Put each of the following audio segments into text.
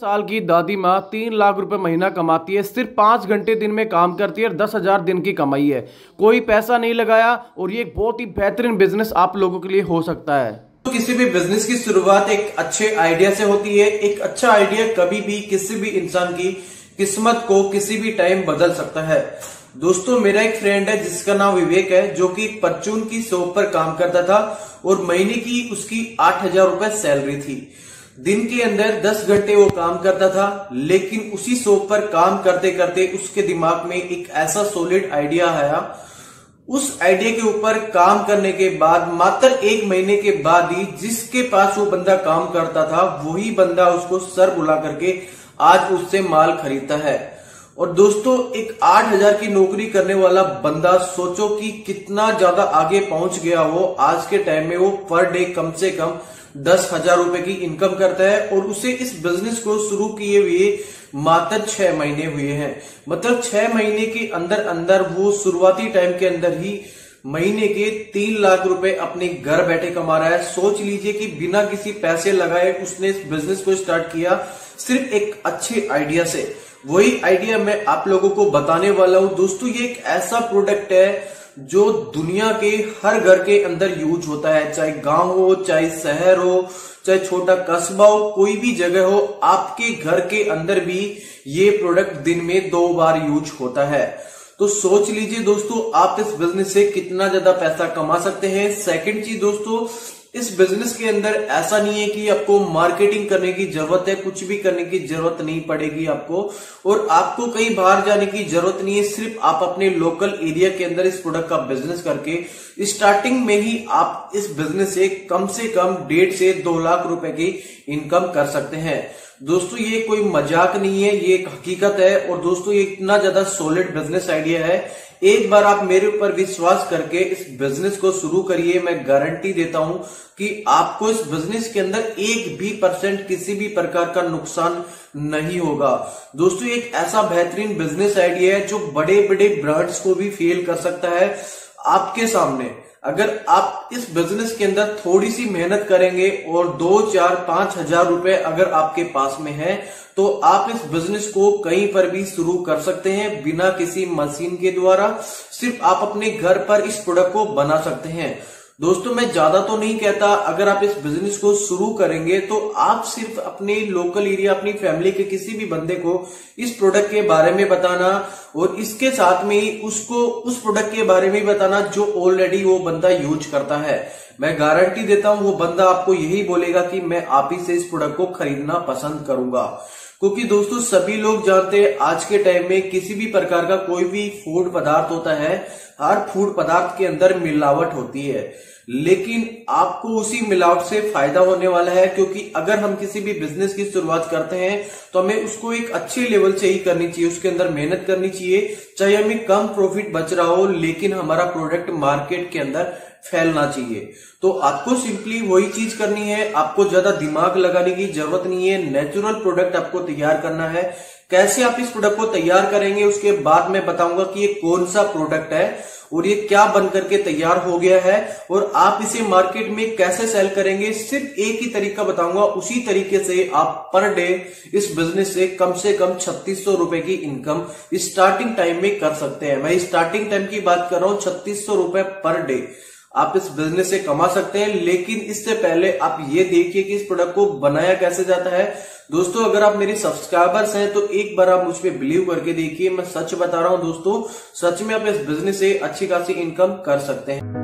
साल की दादी माँ तीन लाख रुपए महीना कमाती है, सिर्फ़ पाँच घंटे दिन में काम करती है और दस हज़ार दिन की कमाई है। कोई पैसा नहीं लगाया और ये एक बहुत ही बेहतरीन बिज़नेस आप लोगों के लिए हो सकता है। तो किसी भी बिज़नेस की शुरुआत एक अच्छे आइडिया से होती है, एक अच्छा आइडिया कभी भी किसी भी इंसान की किस्मत को किसी भी टाइम बदल सकता है। दोस्तों, मेरा एक फ्रेंड है जिसका नाम विवेक है, जो कि परचून की शॉप पर काम करता था और महीने की उसकी आठ हज़ार रुपए सैलरी थी। दिन के अंदर 10 घंटे वो काम करता था, लेकिन उसी सोप पर काम करते करते उसके दिमाग में एक ऐसा सॉलिड आइडिया आया। उस आइडिया के ऊपर काम करने के बाद, मात्र एक महीने के बाद ही जिसके पास वो बंदा काम करता था, वही बंदा उसको सर बुला करके आज उससे माल खरीदता है। और दोस्तों, एक आठ हज़ार की नौकरी करने वाला बंदा सोचो कि कितना ज़्यादा आगे पहुँच गया वो आज के टाइम में वो पर डे कम से कम दस हज़ार रुपए की इनकम करता है और उसे इस बिज़नेस को शुरू किए हुए मात्र छह महीने हुए हैं। मतलब छह महीने के अंदर अंदर वो शुरुआती टाइम के अंदर ही महीने के तीन लाख रुपए अपने घर बैठे कमा रहा है। सोच लीजिए कि बिना किसी पैसे लगाए उसने इस बिज़नेस को स्टार्ट किया सिर्फ़ एक अच्छे आइडिया से। वही आइडिया मैं आप लोगों को बताने वाला हूँ। दोस्तों, ये एक ऐसा प्रोडक्ट है जो दुनिया के हर घर के अंदर यूज़ होता है। चाहे गाँव हो, चाहे शहर हो, चाहे छोटा कस्बा हो, कोई भी जगह हो, आपके घर के अंदर भी ये प्रोडक्ट दिन में दो बार यूज़ होता है। तो सोच लीजिए दोस्तों, आप इस बिज़नेस से कितना ज़्यादा पैसा कमा सकते हैं। सेकंड चीज़ दोस्तों, इस बिज़नेस के अंदर ऐसा नहीं है कि आपको मार्केटिंग करने की ज़रूरत है, कुछ भी करने की ज़रूरत नहीं पड़ेगी आपको। और आपको कहीं बाहर जाने की ज़रूरत नहीं है, सिर्फ़ आप अपने लोकल एरिया के अंदर इस प्रोडक्ट का बिज़नेस करके। स्टार्टिंग में ही आप इस बिज़नेस से कम से कम डेढ़ से दो लाख रुपए की इनकम कर सकते हैं। दोस्तों, ये कोई मज़ाक नहीं है, ये एक हकीकत है। और दोस्तों, ये इतना ज़्यादा सॉलिड बिज़नेस आइडिया है। एक बार आप मेरे ऊपर विश्वास करके इस बिज़नेस को शुरू करिए। मैं गारंटी देता हूँ कि आपको इस बिज़नेस के अंदर एक भी परसेंट किसी भी प्रकार का नुकसान नहीं होगा। दोस्तों एक ऐसा बेहतरीन बिज़नेस आइडिया है जो बड़े बड़े ब्रांड्स को भी फेल कर सकता है आपके सामने। अगर आप इस बिज़नेस के अंदर थोड़ी सी मेहनत करेंगे और दो, चार, पाँच हज़ार रुपए अगर आपके पास में है तो आप इस बिज़नेस को कहीं पर भी शुरू कर सकते हैं बिना किसी मशीन के द्वारा। सिर्फ़ आप अपने घर पर इस प्रोडक्ट को बना सकते हैं। दोस्तों, मैं ज़्यादा तो नहीं कहता, अगर आप इस बिज़नेस को शुरू करेंगे तो आप सिर्फ़ अपने लोकल एरिया अपनी फैमिली के किसी भी बंदे को इस प्रोडक्ट के बारे में बताना और इसके साथ में ही उसको, उस प्रोडक्ट के बारे में बताना जो ऑलरेडी वो बंदा यूज़ करता है। मैं गारंटी देता हूँ, वो बंदा आपको यही बोलेगा कि मैं आप ही से इस प्रोडक्ट को खरीदना पसंद करूँगा। क्योंकि दोस्तों, सभी लोग जानते हैं, आज के टाइम में किसी भी प्रकार का कोई भी फ़ूड पदार्थ होता है, हर फ़ूड पदार्थ के अंदर मिलावट होती है। लेकिन आपको उसी मिलावट से फ़ायदा होने वाला है, क्योंकि अगर हम किसी भी बिज़नेस की शुरुआत करते हैं तो हमें उसको एक अच्छे लेवल से ही करनी चाहिए, उसके अंदर मेहनत करनी चाहिए, चाहे हमें कम प्रॉफिट बच रहा हो, लेकिन हमारा प्रोडक्ट मार्केट के अंदर फैलना चाहिए। तो आपको सिंपली वही चीज़ करनी है, आपको ज़्यादा दिमाग लगाने की ज़रूरत नहीं है नेचुरल प्रोडक्ट आपको तैयार करना है। कैसे आप इस प्रोडक्ट को तैयार करेंगे, उसके बाद मैं बताऊँगा कि ये कौन सा प्रोडक्ट है और ये क्या बन करके तैयार हो गया है और आप इसे मार्केट में कैसे सेल करेंगे, सिर्फ़ एक ही तरीका बताऊँगा। उसी तरीके से आप पर डे इस बिज़नेस से कम से कम छत्तीस रुपए की इनकम स्टार्टिंग टाइम में कर सकते हैं। मैं स्टार्टिंग टाइम की बात कर रहा हूँ, छत्तीस रुपए पर डे आप इस बिज़नेस से कमा सकते हैं। लेकिन इससे पहले आप ये देखिए कि इस प्रोडक्ट को बनाया कैसे जाता है। दोस्तों, अगर आप मेरे सब्सक्राइबर्स हैं तो एक बार आप मुझ पर बिलीव करके देखिए। मैं सच बता रहा हूँ, दोस्तों, सच में आप इस बिज़नेस से अच्छी खासी इनकम कर सकते हैं।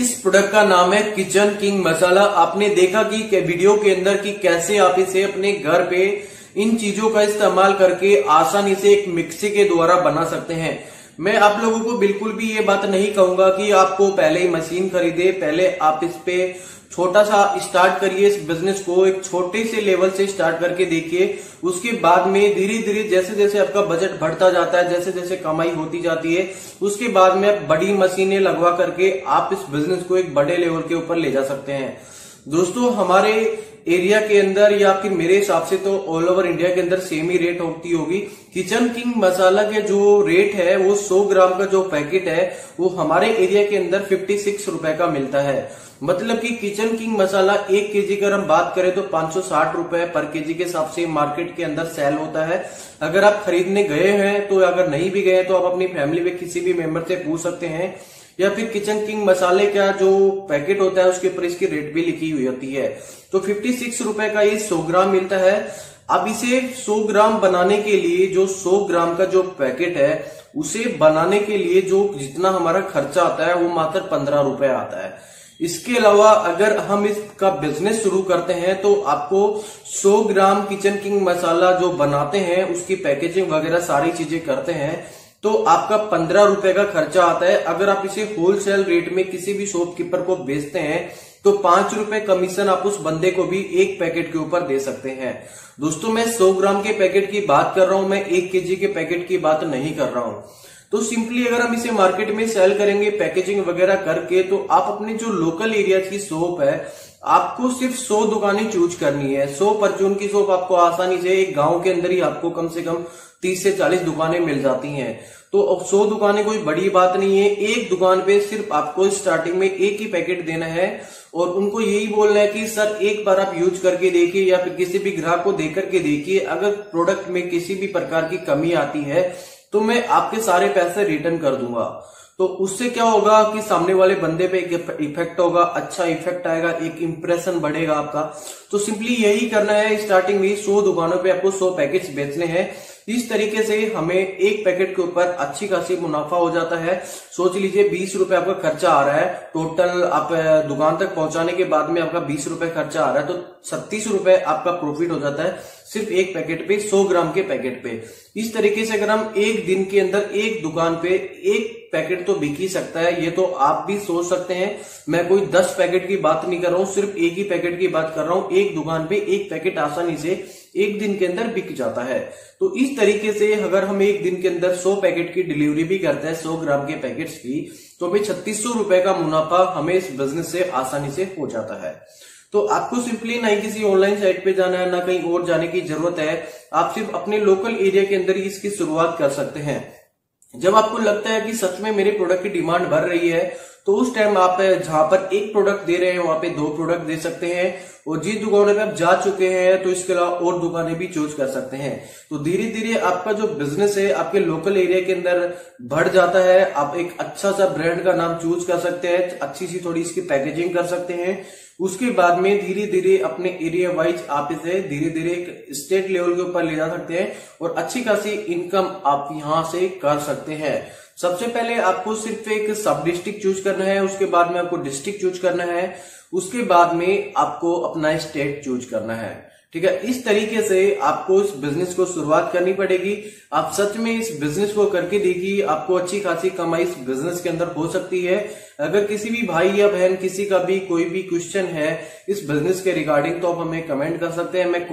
प्रोडक्ट का नाम है किचन किंग मसाला। आपने देखा कि वीडियो के अंदर कि कैसे आप इसे अपने घर पे इन चीज़ों का इस्तेमाल करके आसानी से एक मिक्सी के द्वारा बना सकते हैं। मैं आप लोगों को बिल्कुल भी ये बात नहीं कहूँगा कि आपको पहले ही मशीन खरीदे, पहले आप इस पे छोटा सा स्टार्ट करिए इस बिज़नेस को, एक छोटे से लेवल से स्टार्ट करके देखिए। उसके बाद में धीरे धीरे जैसे जैसे आपका बजट बढ़ता जाता है जैसे जैसे कमाई होती जाती है, उसके बाद में आप बड़ी मशीनें लगवा करके आप इस बिज़नेस को एक बड़े लेवल के ऊपर ले जा सकते हैं। दोस्तों, हमारे एरिया के अंदर या फिर मेरे हिसाब से तो ऑल ओवर इंडिया के अंदर सेम ही रेट होती होगी। किचन किंग मसाला के जो रेट है, वो 100 ग्राम का जो पैकेट है, वो हमारे एरिया के अंदर फिफ्टी सिक्स रुपए का मिलता है। मतलब कि किचन किंग मसाला एक केजी अगर हम बात करें तो पाँच सौ साठ रुपए पर केजी के हिसाब से मार्केट के अंदर सेल होता है। अगर आप खरीदने गए हैं तो अगर नहीं भी गए तो आप अपनी फैमिली में किसी भी मेंबर से पूछ सकते हैं। या फिर किचन किंग मसाले का जो पैकेट होता है, उसके ऊपर इसकी रेट भी लिखी हुई होती है। तो फिफ्टी सिक्स रुपए का ये सौ ग्राम मिलता है। अब इसे 100 ग्राम बनाने के लिए जो 100 ग्राम का जो पैकेट है, उसे बनाने के लिए जो जितना हमारा खर्चा आता है, वो मात्र पंद्रह रुपए आता है। इसके अलावा अगर हम इसका बिज़नेस शुरू करते हैं तो आपको 100 ग्राम किचन किंग मसाला जो बनाते हैं, उसकी पैकेजिंग वगैरह सारी चीज़ें करते हैं तो आपका पंद्रह रुपए का खर्चा आता है। अगर आप इसे होलसेल रेट में किसी भी शॉपकीपर को बेचते हैं तो पाँच रुपए कमीशन आप उस बंदे को भी एक पैकेट के ऊपर दे सकते हैं। दोस्तों, मैं सौ ग्राम के पैकेट की बात कर रहा हूँ, मैं एक केजी के पैकेट की बात नहीं कर रहा हूँ। तो सिंपली अगर हम इसे मार्केट में सेल करेंगे पैकेजिंग वगैरह करके तो आप अपने जो लोकल एरिया की सोप है, आपको सिर्फ़ 100 दुकानें चूज़ करनी है। 100 परचून की सोप आपको आसानी से एक गाँव के अंदर ही आपको कम से कम 30 से 40 दुकानें मिल जाती हैं। तो अब 100 दुकानें कोई बड़ी बात नहीं है। एक दुकान पे सिर्फ़ आपको स्टार्टिंग में एक ही पैकेट देना है और उनको यही बोलना है कि, सर, एक बार आप यूज़ करके देखिए या फिर किसी भी ग्राहक को देकर के देखिए। अगर प्रोडक्ट में किसी भी प्रकार की कमी आती है तो मैं आपके सारे पैसे रिटर्न कर दूँगा। तो उससे क्या होगा कि सामने वाले बंदे पे एक इफ़ेक्ट होगा अच्छा इफ़ेक्ट आएगा, एक इंप्रेशन बढ़ेगा आपका। तो सिंपली यही करना है स्टार्टिंग में सौ दुकानों पे आपको सौ पैकेट बेचने हैं। इस तरीके से हमें एक पैकेट के ऊपर अच्छी खासी मुनाफा हो जाता है। सोच लीजिए, बीस रुपए आपका खर्चा आ रहा है। टोटल आप दुकान तक पहुँचाने के बाद में आपका बीस रुपए खर्चा आ रहा है तो छत्तीस रुपए आपका प्रॉफिट हो जाता है। सिर्फ़ एक पैकेट पे, सौ ग्राम के पैकेट पे। इस तरीके से अगर हम एक दिन के अंदर एक दुकान पे एक पैकेट तो बिक ही सकता है, ये तो आप भी सोच सकते हैं। मैं कोई दस पैकेट की बात नहीं कर रहा हूँ, सिर्फ़ एक ही पैकेट की बात कर रहा हूँ। एक दुकान पे एक पैकेट आसानी से एक दिन के अंदर बिक जाता है। तो इस तरीके से अगर हम एक दिन के अंदर 100 पैकेट की डिलीवरी भी करते हैं 100 ग्राम के पैकेट्स की तो भाई छत्तीस सौ रुपए का मुनाफा हमें इस बिज़नेस से आसानी से हो जाता है। तो आपको सिंपली ना ही किसी ऑनलाइन साइट पे जाना है, ना कहीं और जाने की ज़रूरत है। आप सिर्फ़ अपने लोकल एरिया के अंदर ही इसकी शुरुआत कर सकते हैं। जब आपको लगता है कि सच में मेरे प्रोडक्ट की डिमांड बढ़ रही है तो उस टाइम आप जहाँ पर एक प्रोडक्ट दे रहे हैं, वहाँ पे दो प्रोडक्ट दे सकते हैं और जिस दुकानों पे आप जा चुके हैं तो इसके अलावा और दुकानें भी चूज़ कर सकते हैं। तो धीरे धीरे आपका जो बिज़नेस है, आपके लोकल एरिया के अंदर बढ़ जाता है। आप एक अच्छा सा ब्रांड का नाम चूज़ कर सकते हैं, अच्छी सी थोड़ी इसकी पैकेजिंग कर सकते हैं। उसके बाद में धीरे धीरे अपने एरिया वाइज आप इसे धीरे धीरे एक स्टेट लेवल के ऊपर ले जा सकते हैं और अच्छी खासी इनकम आप यहाँ से कर सकते हैं। सबसे पहले आपको सिर्फ़ एक सब डिस्ट्रिक्ट चूज़ करना है, उसके बाद में आपको डिस्ट्रिक्ट चूज़ करना है, उसके बाद में आपको अपना स्टेट चूज़ करना है। ठीक है? इस तरीके से आपको इस बिज़नेस को शुरुआत करनी पड़ेगी। आप सच में इस बिज़नेस को करके देखिए, आपको अच्छी खासी कमाई इस बिज़नेस के अंदर हो सकती है। अगर किसी भी भाई या बहन, किसी का भी कोई भी क्वेश्चन है इस बिज़नेस के रिगार्डिंग तो आप हमें कमेंट कर सकते हैं मैं